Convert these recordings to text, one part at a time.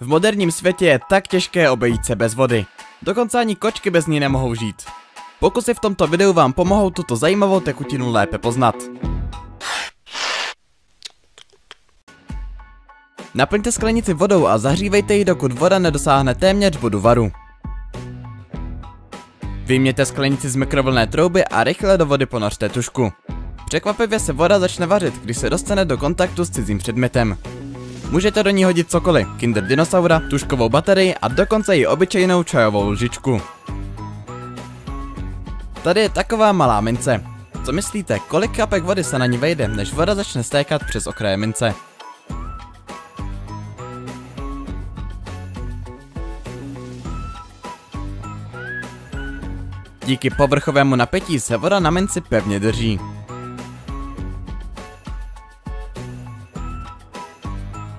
V moderním světě je tak těžké obejít se bez vody. Dokonce ani kočky bez ní nemohou žít. Pokusy v tomto videu vám pomohou tuto zajímavou tekutinu lépe poznat. Naplňte sklenici vodou a zahřívejte ji, dokud voda nedosáhne téměř bodu varu. Vyměte sklenici z mikrovlné trouby a rychle do vody ponořte tušku. Překvapivě se voda začne vařit, když se dostane do kontaktu s cizím předmětem. Můžete do ní hodit cokoliv, kinder dinosaura, tuškovou baterii a dokonce i obyčejnou čajovou lžičku. Tady je taková malá mince. Co myslíte, kolik kapek vody se na ní vejde, než voda začne stékat přes okraje mince? Díky povrchovému napětí se voda na minci pevně drží.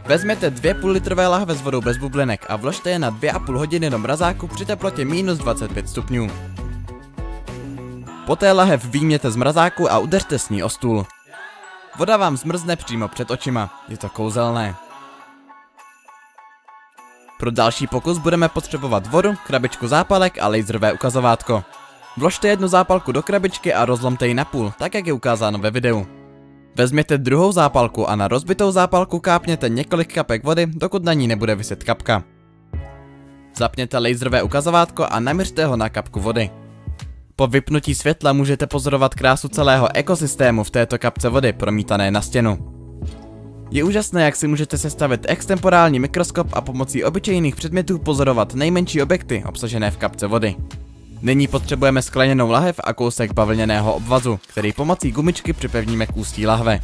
Vezměte dvě půl litrové lahve s vodou bez bublinek a vložte je na 2,5 hodiny do mrazáku při teplotě minus 25 stupňů. Poté lahev výjměte z mrazáku a udeřte s ní o stůl. Voda vám zmrzne přímo před očima, je to kouzelné. Pro další pokus budeme potřebovat vodu, krabičku zápalek a laserové ukazovátko. Vložte jednu zápalku do krabičky a rozlomte ji na půl, tak jak je ukázáno ve videu. Vezměte druhou zápalku a na rozbitou zápalku kápněte několik kapek vody, dokud na ní nebude vyset kapka. Zapněte laserové ukazovátko a naměřte ho na kapku vody. Po vypnutí světla můžete pozorovat krásu celého ekosystému v této kapce vody promítané na stěnu. Je úžasné, jak si můžete sestavit extemporální mikroskop a pomocí obyčejných předmětů pozorovat nejmenší objekty obsažené v kapce vody. Nyní potřebujeme skleněnou lahev a kousek bavlněného obvazu, který pomocí gumičky připevníme k ústí lahve.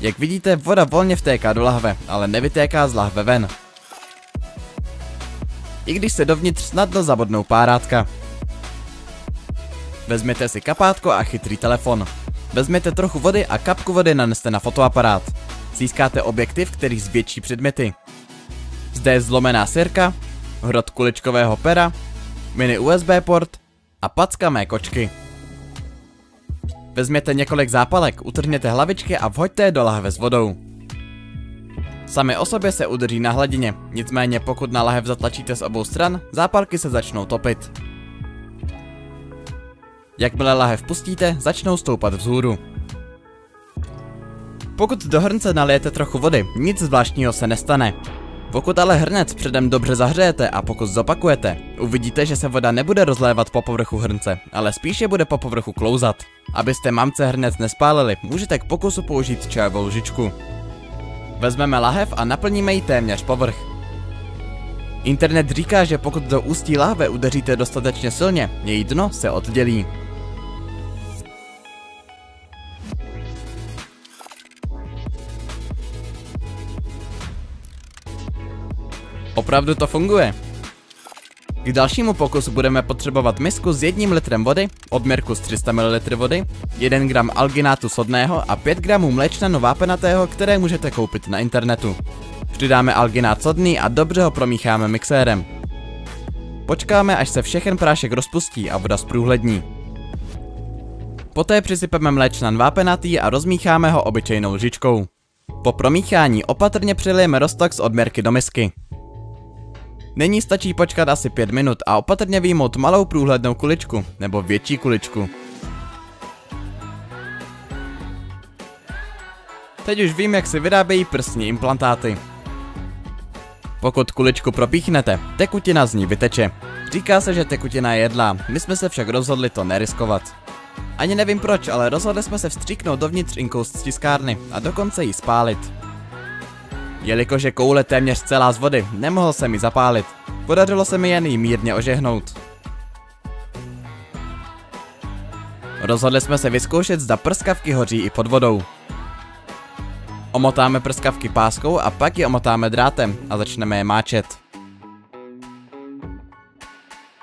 Jak vidíte, voda volně vtéká do lahve, ale nevytéká z lahve ven. I když se dovnitř snadno zabodnou párátka. Vezměte si kapátko a chytrý telefon. Vezměte trochu vody a kapku vody naneste na fotoaparát. Získáte objektiv, který zvětší předměty. Zde je zlomená sirka, hrot kuličkového pera, mini USB port a packa mé kočky. Vezměte několik zápalek, utrhněte hlavičky a vhoďte je do lahve s vodou. Sami o sobě se udrží na hladině, nicméně pokud na lahev zatlačíte z obou stran, zápalky se začnou topit. Jakmile lahev pustíte, začnou stoupat vzhůru. Pokud do hrnce nalijete trochu vody, nic zvláštního se nestane. Pokud ale hrnec předem dobře zahřejete a pokud zopakujete, uvidíte, že se voda nebude rozlévat po povrchu hrnce, ale spíše bude po povrchu klouzat. Abyste mamce hrnec nespálili, můžete k pokusu použít čajovou lžičku. Vezmeme lahev a naplníme ji téměř povrch. Internet říká, že pokud do ústí lahve udeříte dostatečně silně, její dno se oddělí. Opravdu to funguje. K dalšímu pokusu budeme potřebovat misku s jedním litrem vody, odměrku z 300 ml vody, 1 gram alginátu sodného a 5 gramů mléčnanu vápenatého, které můžete koupit na internetu. Přidáme alginát sodný a dobře ho promícháme mixérem. Počkáme, až se všechen prášek rozpustí a voda zprůhlední. Poté přisypeme mléčnan vápenatý a rozmícháme ho obyčejnou lžičkou. Po promíchání opatrně přilijeme roztok z odměrky do misky. Nyní stačí počkat asi 5 minut a opatrně výjmout malou průhlednou kuličku, nebo větší kuličku. Teď už vím, jak se vyrábějí prsní implantáty. Pokud kuličku propíchnete, tekutina z ní vyteče. Říká se, že tekutina je jedlá, my jsme se však rozhodli to neriskovat. Ani nevím proč, ale rozhodli jsme se vstříknout dovnitř inkou z tiskárny a dokonce ji spálit. Jelikož je koule téměř celá z vody, nemohl se mi zapálit. Podařilo se mi jen jí mírně ožehnout. Rozhodli jsme se vyzkoušet, zda prskavky hoří i pod vodou. Omotáme prskavky páskou a pak je omotáme drátem a začneme je máčet.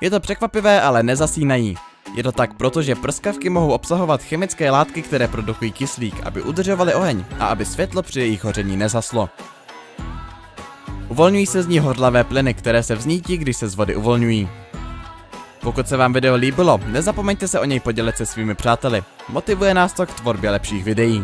Je to překvapivé, ale nezasínají. Je to tak proto, že prskavky mohou obsahovat chemické látky, které produkují kyslík, aby udržovaly oheň a aby světlo při jejich hoření nezaslo. Uvolňují se z ní hodlavé plyny, které se vznítí, když se z vody uvolňují. Pokud se vám video líbilo, nezapomeňte se o něj podělit se svými přáteli. Motivuje nás to k tvorbě lepších videí.